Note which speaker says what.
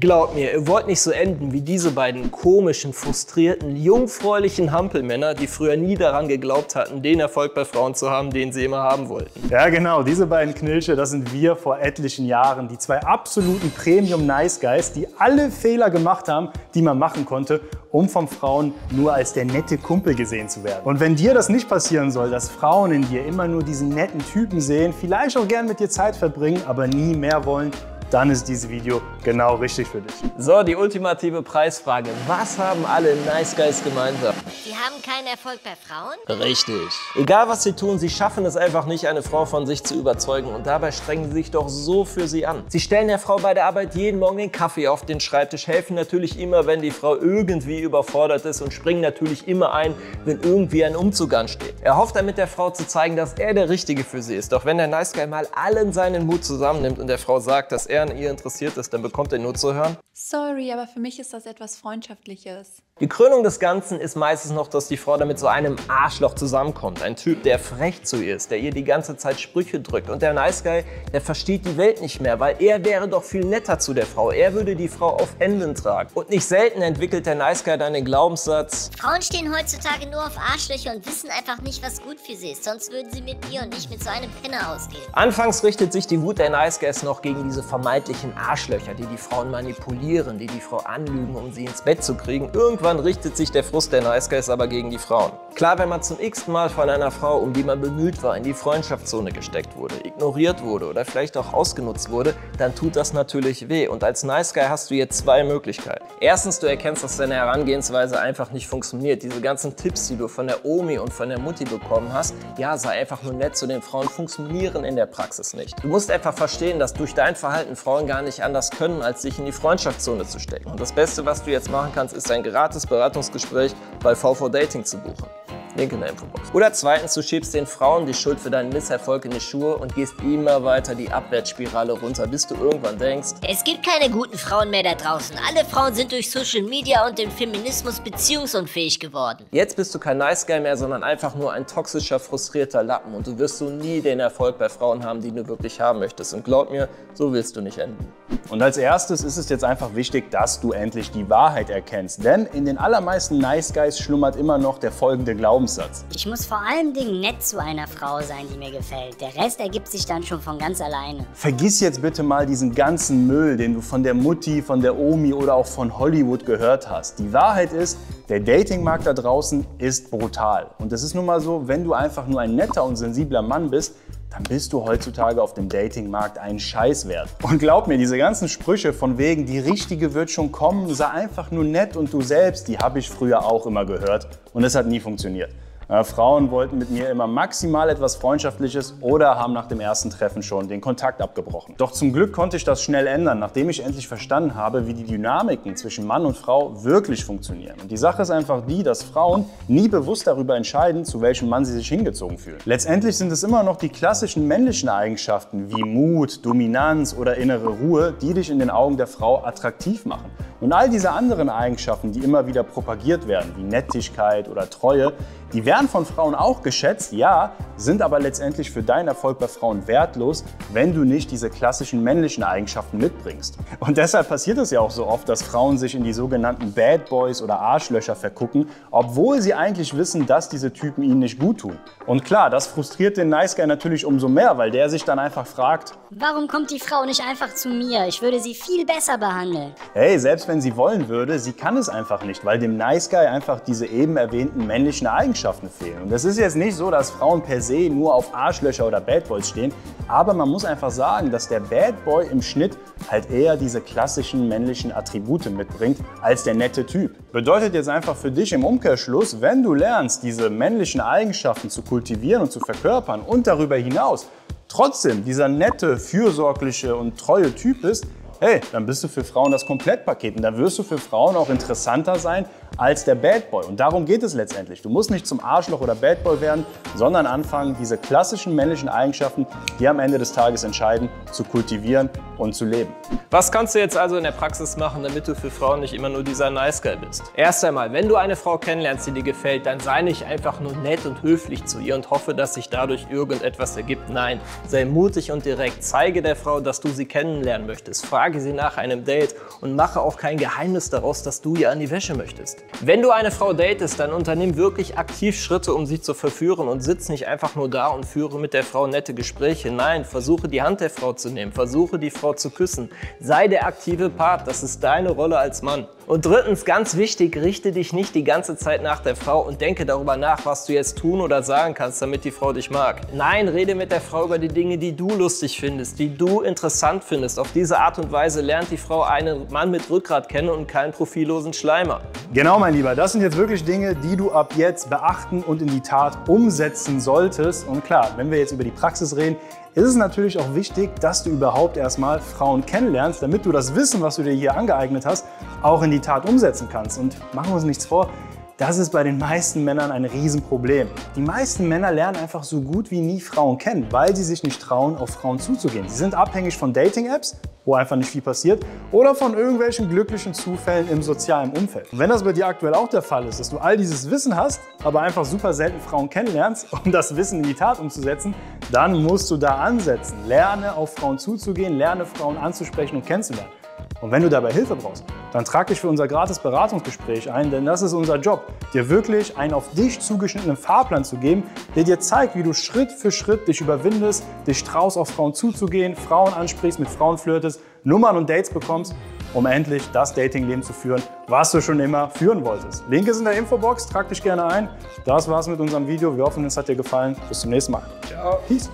Speaker 1: Glaubt mir, ihr wollt nicht so enden wie diese beiden komischen, frustrierten, jungfräulichen Hampelmänner, die früher nie daran geglaubt hatten, den Erfolg bei Frauen zu haben, den sie immer haben wollten.
Speaker 2: Ja, genau, diese beiden Knilche, das sind wir vor etlichen Jahren. Die zwei absoluten Premium-Nice Guys, die alle Fehler gemacht haben, die man machen konnte, um von Frauen nur als der nette Kumpel gesehen zu werden. Und wenn dir das nicht passieren soll, dass Frauen in dir immer nur diesen netten Typen sehen, vielleicht auch gern mit dir Zeit verbringen, aber nie mehr wollen, dann ist dieses Video genau richtig für dich.
Speaker 1: So, die ultimative Preisfrage. Was haben alle Nice Guys gemeinsam?
Speaker 3: Sie haben keinen Erfolg bei Frauen?
Speaker 1: Richtig. Egal was sie tun, sie schaffen es einfach nicht, eine Frau von sich zu überzeugen. Und dabei strengen sie sich doch so für sie an. Sie stellen der Frau bei der Arbeit jeden Morgen den Kaffee auf den Schreibtisch, helfen natürlich immer, wenn die Frau irgendwie überfordert ist und springen natürlich immer ein, wenn irgendwie ein Umzug ansteht. Er hofft damit der Frau zu zeigen, dass er der Richtige für sie ist. Doch wenn der Nice Guy mal allen seinen Mut zusammennimmt und der Frau sagt, dass er er an ihr interessiert ist, dann bekommt er nur zu hören.
Speaker 4: Sorry, aber für mich ist das etwas Freundschaftliches.
Speaker 1: Die Krönung des Ganzen ist meistens noch, dass die Frau damit so einem Arschloch zusammenkommt. Ein Typ, der frech zu ihr ist, der ihr die ganze Zeit Sprüche drückt. Und der Nice Guy, der versteht die Welt nicht mehr, weil er wäre doch viel netter zu der Frau. Er würde die Frau auf Händen tragen. Und nicht selten entwickelt der Nice Guy dann den Glaubenssatz,
Speaker 3: Frauen stehen heutzutage nur auf Arschlöcher und wissen einfach nicht, was gut für sie ist. Sonst würden sie mit mir und nicht mit so einem Penner ausgehen.
Speaker 1: Anfangs richtet sich die Wut der Nice Guys noch gegen diese vermeintlichen Arschlöcher, die die Frauen manipulieren, die die Frau anlügen, um sie ins Bett zu kriegen. Irgendwann richtet sich der Frust der Nice Guys aber gegen die Frauen. Klar, wenn man zum x Mal von einer Frau, um die man bemüht war, in die Freundschaftszone gesteckt wurde, ignoriert wurde oder vielleicht auch ausgenutzt wurde, dann tut das natürlich weh. Und als Nice Guy hast du jetzt zwei Möglichkeiten. Erstens, du erkennst, dass deine Herangehensweise einfach nicht funktioniert. Diese ganzen Tipps, die du von der Omi und von der Mutti bekommen hast, ja, sei einfach nur nett zu den Frauen, funktionieren in der Praxis nicht. Du musst einfach verstehen, dass durch dein Verhalten Frauen gar nicht anders können, als sich in die Freundschaftszone zu stecken. Und das Beste, was du jetzt machen kannst, ist ein gratis Beratungsgespräch bei VV Dating zu buchen. Link in der Infobox. Oder zweitens, du schiebst den Frauen die Schuld für deinen Misserfolg in die Schuhe und gehst immer weiter die Abwärtsspirale runter, bis du irgendwann denkst,
Speaker 3: es gibt keine guten Frauen mehr da draußen. Alle Frauen sind durch Social Media und den Feminismus beziehungsunfähig geworden.
Speaker 1: Jetzt bist du kein Nice Guy mehr, sondern einfach nur ein toxischer, frustrierter Lappen und du wirst so nie den Erfolg bei Frauen haben, die du wirklich haben möchtest. Und glaub mir, so willst du nicht enden.
Speaker 2: Und als erstes ist es jetzt einfach wichtig, dass du endlich die Wahrheit erkennst. Denn in den allermeisten Nice Guys schlummert immer noch der folgende Glaubenssatz.
Speaker 3: Ich muss vor allen Dingen nett zu einer Frau sein, die mir gefällt. Der Rest ergibt sich dann schon von ganz alleine.
Speaker 2: Vergiss jetzt bitte mal diesen ganzen Müll, den du von der Mutti, von der Omi oder auch von Hollywood gehört hast. Die Wahrheit ist, der Datingmarkt da draußen ist brutal. Und es ist nun mal so, wenn du einfach nur ein netter und sensibler Mann bist, dann bist du heutzutage auf dem Datingmarkt ein Scheiß wert. Und glaub mir, diese ganzen Sprüche von wegen, die Richtige wird schon kommen, sei einfach nur nett und du selbst, die habe ich früher auch immer gehört und es hat nie funktioniert. Äh, Frauen wollten mit mir immer maximal etwas Freundschaftliches oder haben nach dem ersten Treffen schon den Kontakt abgebrochen. Doch zum Glück konnte ich das schnell ändern, nachdem ich endlich verstanden habe, wie die Dynamiken zwischen Mann und Frau wirklich funktionieren. Und die Sache ist einfach die, dass Frauen nie bewusst darüber entscheiden, zu welchem Mann sie sich hingezogen fühlen. Letztendlich sind es immer noch die klassischen männlichen Eigenschaften wie Mut, Dominanz oder innere Ruhe, die dich in den Augen der Frau attraktiv machen. Und all diese anderen Eigenschaften, die immer wieder propagiert werden, wie Nettigkeit oder Treue, die werden von Frauen auch geschätzt, ja, sind aber letztendlich für deinen Erfolg bei Frauen wertlos, wenn du nicht diese klassischen männlichen Eigenschaften mitbringst. Und deshalb passiert es ja auch so oft, dass Frauen sich in die sogenannten Bad Boys oder Arschlöcher vergucken, obwohl sie eigentlich wissen, dass diese Typen ihnen nicht gut tun. Und klar, das frustriert den Nice Guy natürlich umso mehr, weil der sich dann einfach fragt,
Speaker 3: warum kommt die Frau nicht einfach zu mir? Ich würde sie viel besser behandeln.
Speaker 2: Hey, selbst wenn sie wollen würde, sie kann es einfach nicht, weil dem Nice Guy einfach diese eben erwähnten männlichen Eigenschaften fehlen. Und es ist jetzt nicht so, dass Frauen per se nur auf Arschlöcher oder Bad Boys stehen, aber man muss einfach sagen, dass der Bad Boy im Schnitt halt eher diese klassischen männlichen Attribute mitbringt als der nette Typ. Bedeutet jetzt einfach für dich im Umkehrschluss, wenn du lernst, diese männlichen Eigenschaften zu kultivieren und zu verkörpern und darüber hinaus trotzdem dieser nette, fürsorgliche und treue Typ bist, hey, dann bist du für Frauen das Komplettpaket. Und dann wirst du für Frauen auch interessanter sein als der Bad Boy. Und darum geht es letztendlich. Du musst nicht zum Arschloch oder Bad Boy werden, sondern anfangen, diese klassischen männlichen Eigenschaften, die am Ende des Tages entscheiden, zu kultivieren und zu leben.
Speaker 1: Was kannst du jetzt also in der Praxis machen, damit du für Frauen nicht immer nur dieser Nice Guy bist? Erst einmal, wenn du eine Frau kennenlernst, die dir gefällt, dann sei nicht einfach nur nett und höflich zu ihr und hoffe, dass sich dadurch irgendetwas ergibt. Nein, sei mutig und direkt. Zeige der Frau, dass du sie kennenlernen möchtest. Frage sie nach einem Date und mache auch kein Geheimnis daraus, dass du ihr an die Wäsche möchtest. Wenn du eine Frau datest, dann unternimm wirklich aktiv Schritte, um sie zu verführen und sitz nicht einfach nur da und führe mit der Frau nette Gespräche. Nein, versuche die Hand der Frau zu nehmen, versuche die Frau zu küssen. Sei der aktive Part, das ist deine Rolle als Mann. Und drittens, ganz wichtig, richte dich nicht die ganze Zeit nach der Frau und denke darüber nach, was du jetzt tun oder sagen kannst, damit die Frau dich mag. Nein, rede mit der Frau über die Dinge, die du lustig findest, die du interessant findest. Auf diese Art und Weise lernt die Frau einen Mann mit Rückgrat kennen und keinen profillosen Schleimer.
Speaker 2: Genau, mein Lieber, das sind jetzt wirklich Dinge, die du ab jetzt beachten und in die Tat umsetzen solltest. Und klar, wenn wir jetzt über die Praxis reden, ist es natürlich auch wichtig, dass du überhaupt erstmal Frauen kennenlernst, damit du das Wissen, was du dir hier angeeignet hast, auch in die Tat umsetzen kannst. Und machen wir uns nichts vor, das ist bei den meisten Männern ein Riesenproblem. Die meisten Männer lernen einfach so gut wie nie Frauen kennen, weil sie sich nicht trauen, auf Frauen zuzugehen. Sie sind abhängig von Dating-Apps, wo einfach nicht viel passiert, oder von irgendwelchen glücklichen Zufällen im sozialen Umfeld. Und wenn das bei dir aktuell auch der Fall ist, dass du all dieses Wissen hast, aber einfach super selten Frauen kennenlernst, um das Wissen in die Tat umzusetzen, dann musst du da ansetzen. Lerne auf Frauen zuzugehen, lerne Frauen anzusprechen und kennenzulernen. Und wenn du dabei Hilfe brauchst, dann trag dich für unser gratis Beratungsgespräch ein, denn das ist unser Job, dir wirklich einen auf dich zugeschnittenen Fahrplan zu geben, der dir zeigt, wie du Schritt für Schritt dich überwindest, dich traust, auf Frauen zuzugehen, Frauen ansprichst, mit Frauen flirtest, Nummern und Dates bekommst, um endlich das Datingleben zu führen, was du schon immer führen wolltest. Link ist in der Infobox, trag dich gerne ein. Das war's mit unserem Video. Wir hoffen, es hat dir gefallen. Bis zum nächsten Mal. Ciao. Peace.